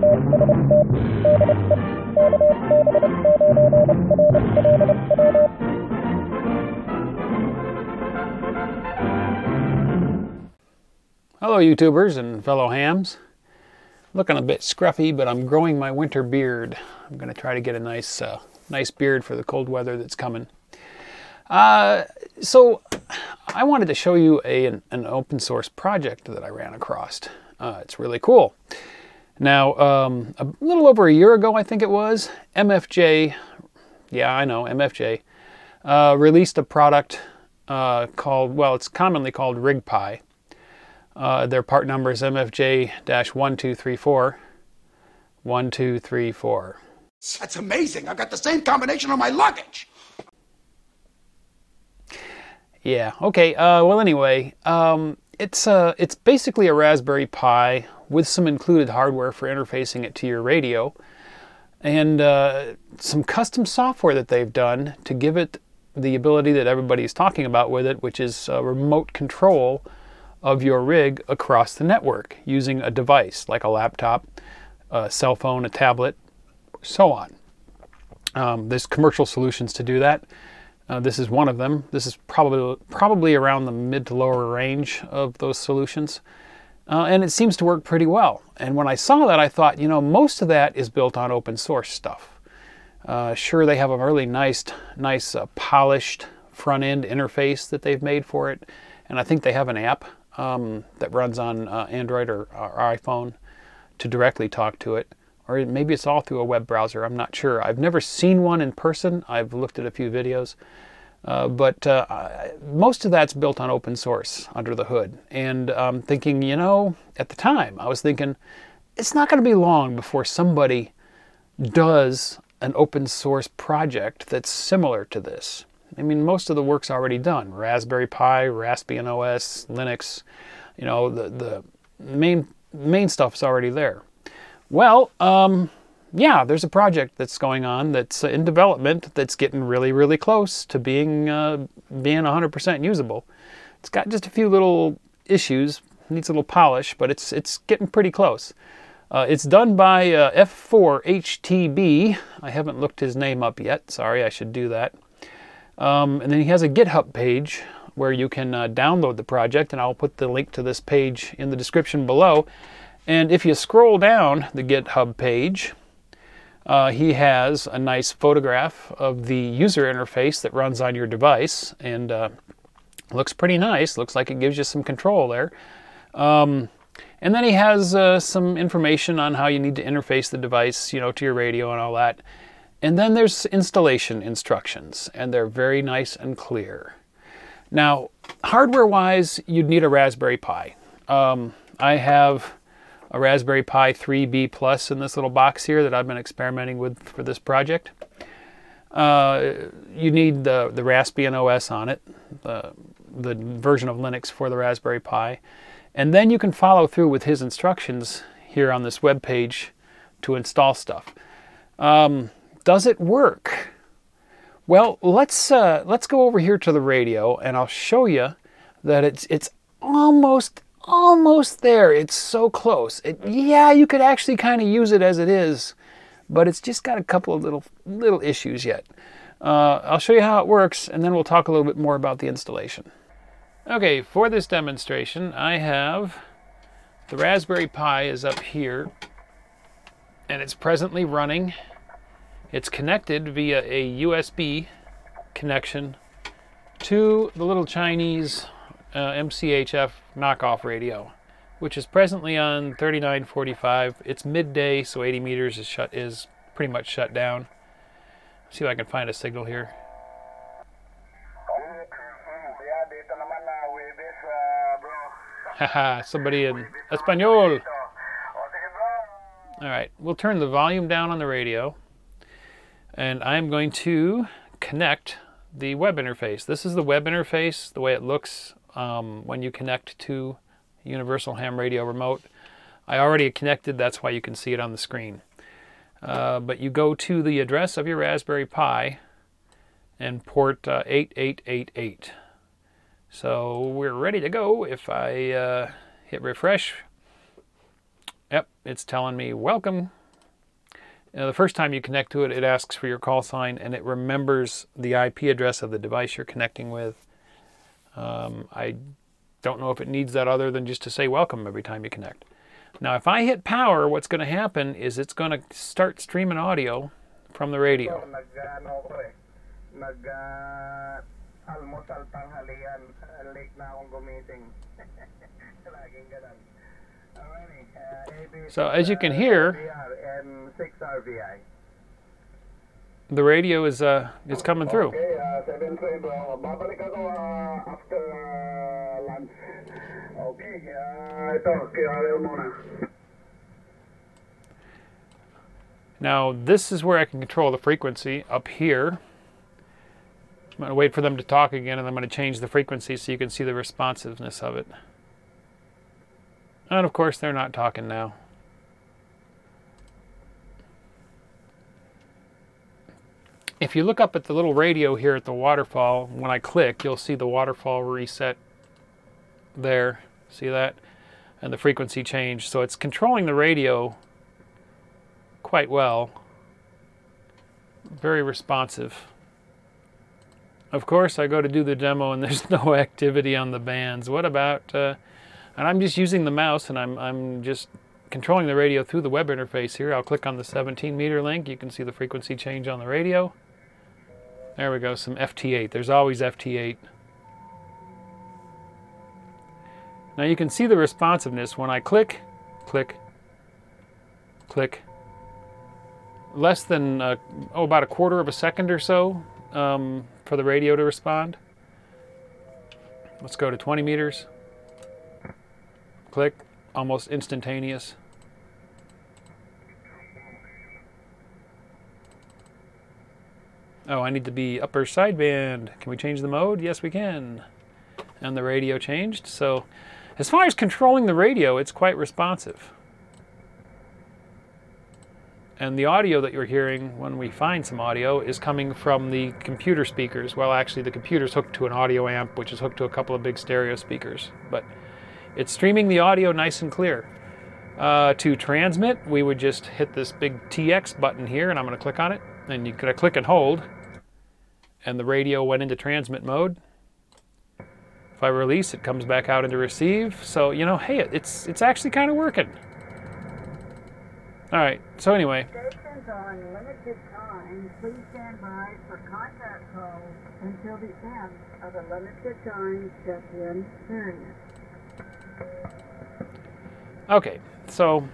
Hello YouTubers and fellow hams. Looking a bit scruffy, but I'm growing my winter beard. I'm going to try to get a nice, uh, nice beard for the cold weather that's coming. Uh, so I wanted to show you a, an, an, open source project that I ran across. Uh, it's really cool. Now, um, a little over a year ago, I think it was, MFJ, yeah, I know, MFJ, uh, released a product uh, called, well, it's commonly called RigPi. Uh, their part number is MFJ-1234. 1234. That's amazing. I've got the same combination on my luggage. Yeah. Okay. Uh, well, anyway, um, it's uh, it's basically a Raspberry Pi with some included hardware for interfacing it to your radio, and uh, some custom software that they've done to give it the ability that everybody's talking about with it, which is remote control of your rig across the network using a device like a laptop, a cell phone, a tablet, so on. Um, there's commercial solutions to do that. Uh, this is one of them. This is probably probably around the mid to lower range of those solutions. Uh, and it seems to work pretty well. And when I saw that, I thought, you know, most of that is built on open source stuff. Uh, sure, they have a really nice, nice uh, polished front end interface that they've made for it. And I think they have an app um, that runs on uh, Android or, or, iPhone to directly talk to it. Or maybe it's all through a web browser. I'm not sure. I've never seen one in person. I've looked at a few videos. Uh, but uh, most of that's built on open source under the hood. And I'm thinking, you know, at the time, I was thinking, it's not going to be long before somebody does an open source project that's similar to this. I mean, most of the work's already done. Raspberry Pi, Raspbian OS, Linux, you know, the, the main, main stuff's already there. Well, um, yeah, there's a project that's going on that's in development that's getting really, really close to being uh, being 100% usable. It's got just a few little issues, needs a little polish, but it's it's getting pretty close. Uh, it's done by uh, F4HTB. I haven't looked his name up yet. Sorry, I should do that. Um, and then he has a GitHub page where you can uh, download the project, and I'll put the link to this page in the description below. And if you scroll down the GitHub page, uh, he has a nice photograph of the user interface that runs on your device, and uh, looks pretty nice. Looks like it gives you some control there. Um, and then he has uh, some information on how you need to interface the device, you know, to your radio and all that. And then there's installation instructions, and they're very nice and clear. Now, hardware-wise, you'd need a Raspberry Pi. Um, I have a Raspberry Pi 3B Plus in this little box here that I've been experimenting with for this project. Uh, you need the, the Raspbian OS on it, the, the version of Linux for the Raspberry Pi. And then you can follow through with his instructions here on this web page to install stuff. Um, does it work? Well, let's uh, let's go over here to the radio, and I'll show you that it's it's almost almost there. It's so close. It, yeah, you could actually kind of use it as it is, but it's just got a couple of little little issues yet. Uh, I'll show you how it works, and then we'll talk a little bit more about the installation. Okay, for this demonstration, I have the Raspberry Pi is up here, and it's presently running it's connected via a USB connection to the little Chinese uh, MCHF knockoff radio, which is presently on 3945. It's midday, so 80 meters is shut is pretty much shut down. Let's see if I can find a signal here. Haha, somebody in Espanol. All right, we'll turn the volume down on the radio and I'm going to connect the web interface. This is the web interface, the way it looks um, when you connect to Universal Ham Radio Remote. I already connected, that's why you can see it on the screen. Uh, but you go to the address of your Raspberry Pi and port uh, 8888. So we're ready to go. If I uh, hit refresh, yep, it's telling me welcome. Now, the first time you connect to it, it asks for your call sign and it remembers the IP address of the device you're connecting with. Um, I don't know if it needs that other than just to say welcome every time you connect. Now, if I hit power, what's going to happen is it's going to start streaming audio from the radio. So as you can hear, the radio is uh, is coming through. Okay, uh, 7 bro. Babalik ako uh, after uh, lunch. Okay, uh, ito, kaya muna. Now this is where I can control the frequency up here. I'm going to wait for them to talk again and I'm going to change the frequency so you can see the responsiveness of it. And of course they're not talking now. If you look up at the little radio here at the waterfall, when I click, you'll see the waterfall reset there. See that? And the frequency change. So it's controlling the radio quite well. Very responsive. Of course, I go to do the demo and there's no activity on the bands. What about, uh, and I'm just using the mouse and I'm, I'm just controlling the radio through the web interface here. I'll click on the 17 meter link. You can see the frequency change on the radio. There we go, some FT8. There's always FT8. Now you can see the responsiveness when I click, click, click. Less than, uh, oh, about a quarter of a second or so um, for the radio to respond. Let's go to 20 meters. Click, almost instantaneous. Oh, I need to be upper sideband. Can we change the mode? Yes, we can. And the radio changed. So, as far as controlling the radio, it's quite responsive. And the audio that you're hearing when we find some audio is coming from the computer speakers. Well, actually, the computer's hooked to an audio amp, which is hooked to a couple of big stereo speakers. But it's streaming the audio nice and clear. Uh, to transmit, we would just hit this big TX button here, and I'm going to click on it. And you could click and hold, and the radio went into transmit mode. If I release, it comes back out into receive. So you know, hey, it's it's actually kind of working. All right. So anyway, Stations on limited time. Please stand by for contact calls until the end of the limited time check-in period. okay. So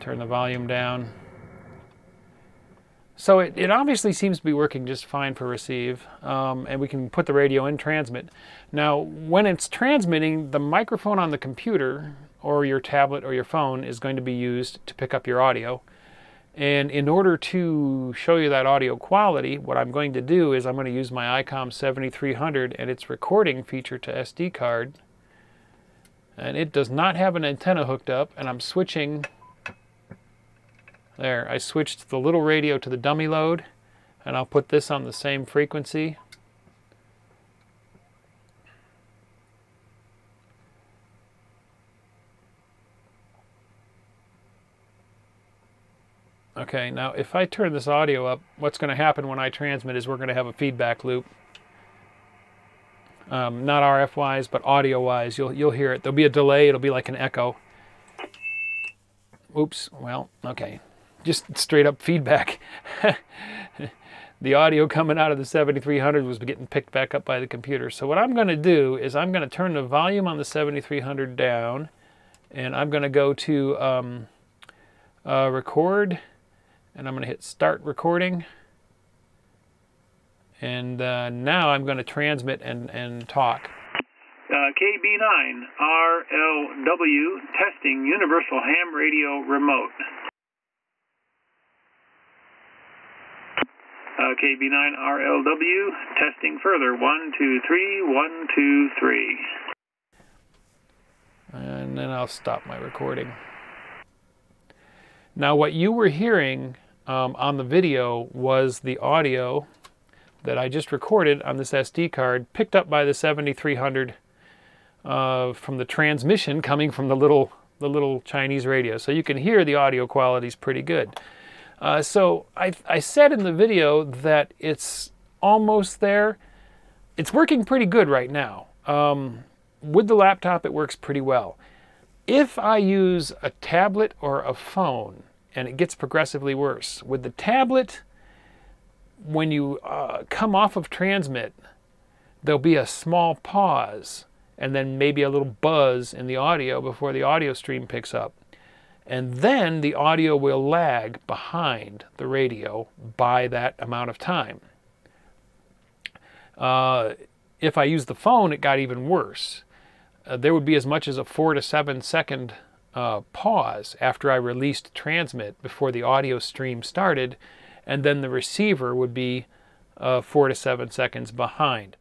turn the volume down. So it, it obviously seems to be working just fine for receive, um, and we can put the radio in transmit. Now, when it's transmitting, the microphone on the computer or your tablet or your phone is going to be used to pick up your audio. And in order to show you that audio quality, what I'm going to do is I'm going to use my ICOM 7300 and its recording feature to SD card. And it does not have an antenna hooked up, and I'm switching there, I switched the little radio to the dummy load, and I'll put this on the same frequency. Okay, now if I turn this audio up, what's going to happen when I transmit is we're going to have a feedback loop. Um, not RF wise, but audio wise. You'll, you'll hear it. There'll be a delay, it'll be like an echo. Oops, well, okay just straight up feedback. the audio coming out of the 7300 was getting picked back up by the computer. So what I'm going to do is I'm going to turn the volume on the 7300 down and I'm going to go to um, uh, record and I'm going to hit start recording. And uh, now I'm going to transmit and, and talk. Uh, KB9 RLW testing Universal Ham Radio Remote. Uh, KB9 RLW testing further. One, two, three. One, two, three. And then I'll stop my recording. Now, what you were hearing um, on the video was the audio that I just recorded on this SD card, picked up by the 7300 uh, from the transmission coming from the little the little Chinese radio. So you can hear the audio quality is pretty good. Uh, so I, I said in the video that it's almost there. It's working pretty good right now. Um, with the laptop, it works pretty well. If I use a tablet or a phone, and it gets progressively worse. With the tablet, when you uh, come off of transmit, there'll be a small pause and then maybe a little buzz in the audio before the audio stream picks up. And then the audio will lag behind the radio by that amount of time. Uh, if I use the phone, it got even worse. Uh, there would be as much as a four to seven second uh, pause after I released transmit before the audio stream started, and then the receiver would be uh, four to seven seconds behind.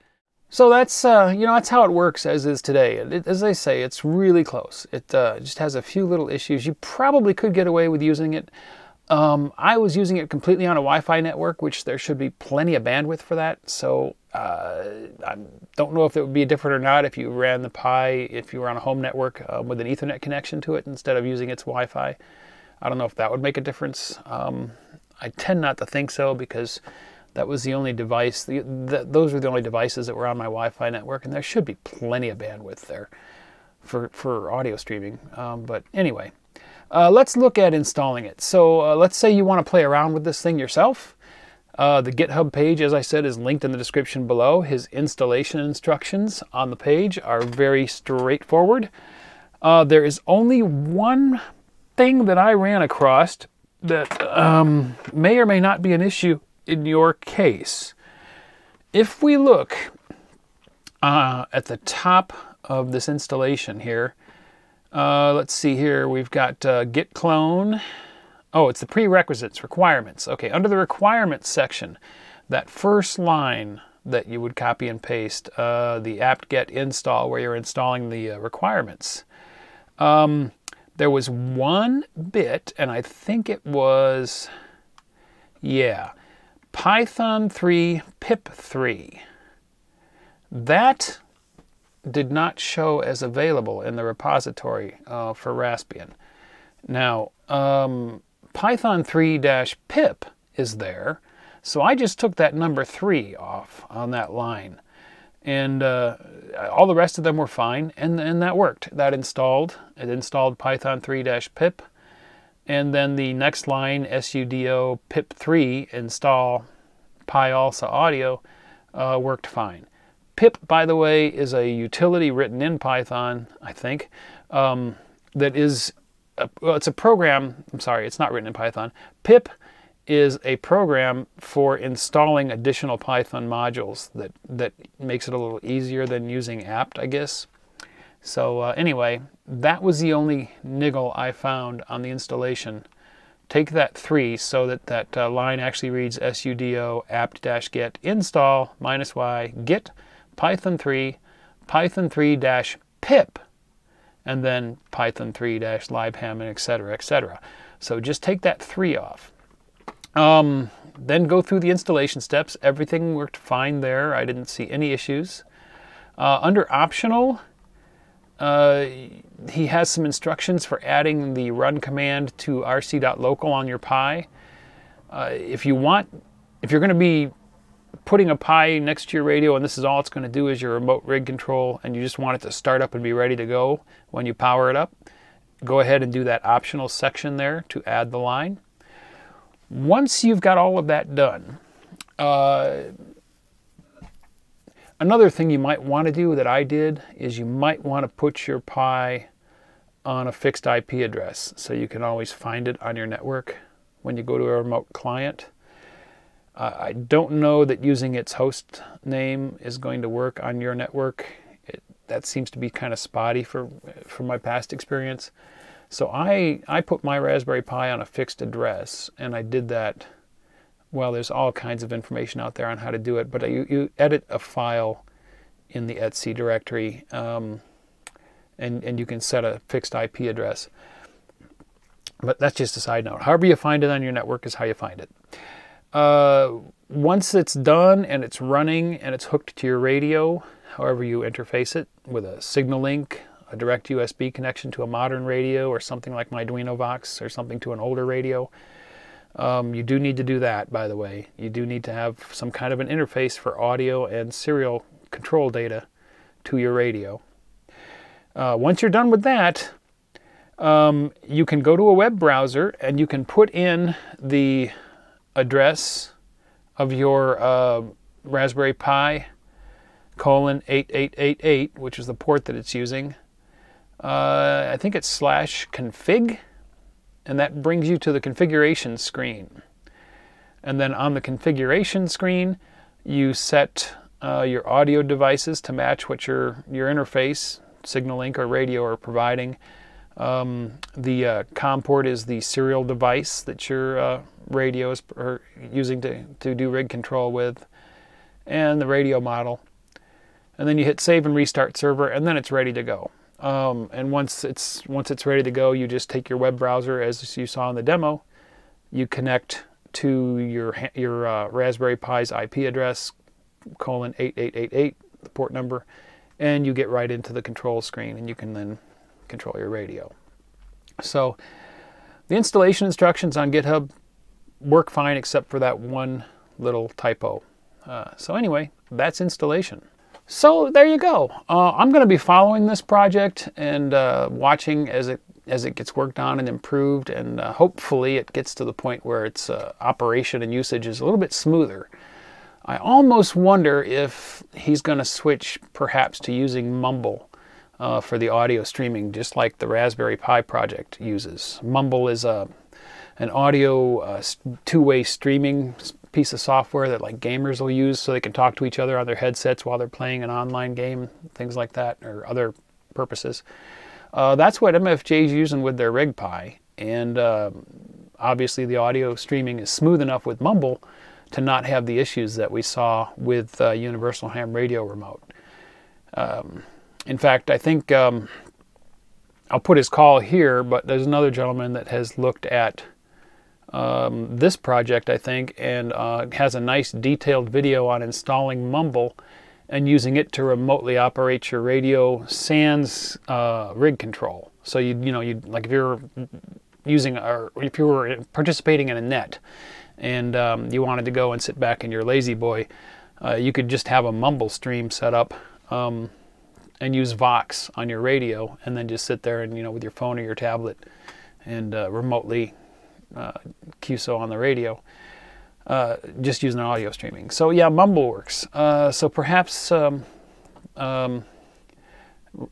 So that's uh, you know that's how it works as is today. It, as I say, it's really close. It uh, just has a few little issues. You probably could get away with using it. Um, I was using it completely on a Wi-Fi network, which there should be plenty of bandwidth for that. So uh, I don't know if it would be different or not if you ran the Pi if you were on a home network uh, with an Ethernet connection to it instead of using its Wi-Fi. I don't know if that would make a difference. Um, I tend not to think so because that was the only device, the, the, those were the only devices that were on my Wi Fi network, and there should be plenty of bandwidth there for, for audio streaming. Um, but anyway, uh, let's look at installing it. So uh, let's say you want to play around with this thing yourself. Uh, the GitHub page, as I said, is linked in the description below. His installation instructions on the page are very straightforward. Uh, there is only one thing that I ran across that um, may or may not be an issue in your case. If we look uh, at the top of this installation here, uh, let's see here, we've got uh, git clone. Oh, it's the prerequisites, requirements. Okay, under the requirements section, that first line that you would copy and paste, uh, the apt-get install where you're installing the uh, requirements. Um, there was one bit, and I think it was, yeah, Python 3 pip 3. That did not show as available in the repository uh, for Raspbian. Now, um, Python 3-pip is there, so I just took that number 3 off on that line. And uh, all the rest of them were fine, and, and that worked. That installed. It installed Python 3-pip, and then the next line, sudo pip3 install PyAlsa audio, uh, worked fine. Pip, by the way, is a utility written in Python, I think, um, that is, a, well, it's a program, I'm sorry, it's not written in Python. Pip is a program for installing additional Python modules that, that makes it a little easier than using apt, I guess. So uh, anyway, that was the only niggle I found on the installation. Take that 3 so that that uh, line actually reads sudo apt-get install minus y git Python 3, Python 3-pip, and then Python 3-libhammer, etc., etc. So just take that 3 off. Um, then go through the installation steps. Everything worked fine there. I didn't see any issues. Uh, under optional, uh, he has some instructions for adding the run command to rc.local on your Pi. Uh, if you want, if you're going to be putting a Pi next to your radio and this is all it's going to do is your remote rig control and you just want it to start up and be ready to go when you power it up, go ahead and do that optional section there to add the line. Once you've got all of that done, uh, Another thing you might want to do that I did is you might want to put your Pi on a fixed IP address so you can always find it on your network when you go to a remote client. Uh, I don't know that using its host name is going to work on your network. It, that seems to be kind of spotty for, from my past experience. So I, I put my Raspberry Pi on a fixed address and I did that well, there's all kinds of information out there on how to do it, but you, you edit a file in the etc directory um, and, and you can set a fixed IP address. But that's just a side note. However you find it on your network is how you find it. Uh, once it's done and it's running and it's hooked to your radio, however you interface it with a SignalLink, a direct USB connection to a modern radio or something like my Arduino Vox or something to an older radio. Um, you do need to do that, by the way. You do need to have some kind of an interface for audio and serial control data to your radio. Uh, once you're done with that, um, you can go to a web browser and you can put in the address of your uh, Raspberry Pi colon 8888, which is the port that it's using. Uh, I think it's slash config, and that brings you to the configuration screen. And then on the configuration screen, you set uh, your audio devices to match what your, your interface, SignalLink or radio, are providing. Um, the uh, COM port is the serial device that your uh, radio is using to, to do rig control with, and the radio model and then you hit save and restart server and then it's ready to go um, and once it's once it's ready to go you just take your web browser as you saw in the demo. You connect to your your uh, Raspberry Pi's IP address colon 8888 the port number and you get right into the control screen and you can then control your radio. So the installation instructions on GitHub work fine except for that one little typo. Uh, so anyway that's installation so there you go. Uh, I'm going to be following this project and uh, watching as it as it gets worked on and improved, and uh, hopefully it gets to the point where its uh, operation and usage is a little bit smoother. I almost wonder if he's going to switch perhaps to using Mumble uh, for the audio streaming, just like the Raspberry Pi project uses. Mumble is a an audio uh, two-way streaming piece of software that like gamers will use so they can talk to each other on their headsets while they're playing an online game, things like that, or other purposes. Uh, that's what MFJ is using with their RigPi, and uh, obviously the audio streaming is smooth enough with Mumble to not have the issues that we saw with uh, Universal Ham Radio Remote. Um, in fact, I think um, I'll put his call here, but there's another gentleman that has looked at um, this project, I think, and uh, has a nice detailed video on installing Mumble and using it to remotely operate your radio sans uh, rig control. So you you know you like if you're using or if you were participating in a net and um, you wanted to go and sit back in your lazy boy, uh, you could just have a Mumble stream set up. Um, and use Vox on your radio, and then just sit there and you know with your phone or your tablet, and uh, remotely uh, QSO on the radio, uh, just using audio streaming. So yeah, Mumble works. Uh, so perhaps um, um,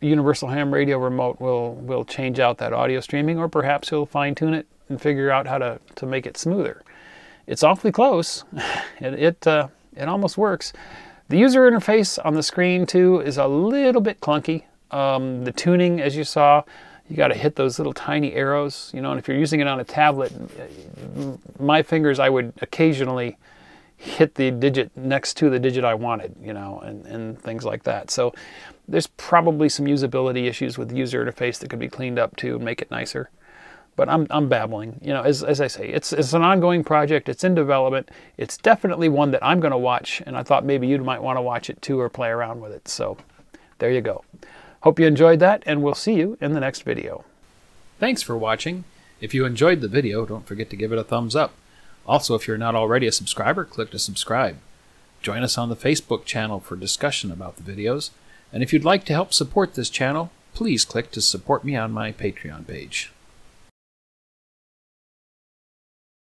Universal Ham Radio Remote will will change out that audio streaming, or perhaps he'll fine tune it and figure out how to to make it smoother. It's awfully close. it it, uh, it almost works. The user interface on the screen too is a little bit clunky. Um, the tuning, as you saw, you got to hit those little tiny arrows, you know, and if you're using it on a tablet, my fingers, I would occasionally hit the digit next to the digit I wanted, you know, and, and things like that. So there's probably some usability issues with the user interface that could be cleaned up too and make it nicer. But I'm, I'm babbling. You know, as, as I say, it's, it's an ongoing project. It's in development. It's definitely one that I'm going to watch, and I thought maybe you might want to watch it too or play around with it. So there you go. Hope you enjoyed that, and we'll see you in the next video. Thanks for watching. If you enjoyed the video, don't forget to give it a thumbs up. Also, if you're not already a subscriber, click to subscribe. Join us on the Facebook channel for discussion about the videos. And if you'd like to help support this channel, please click to support me on my Patreon page.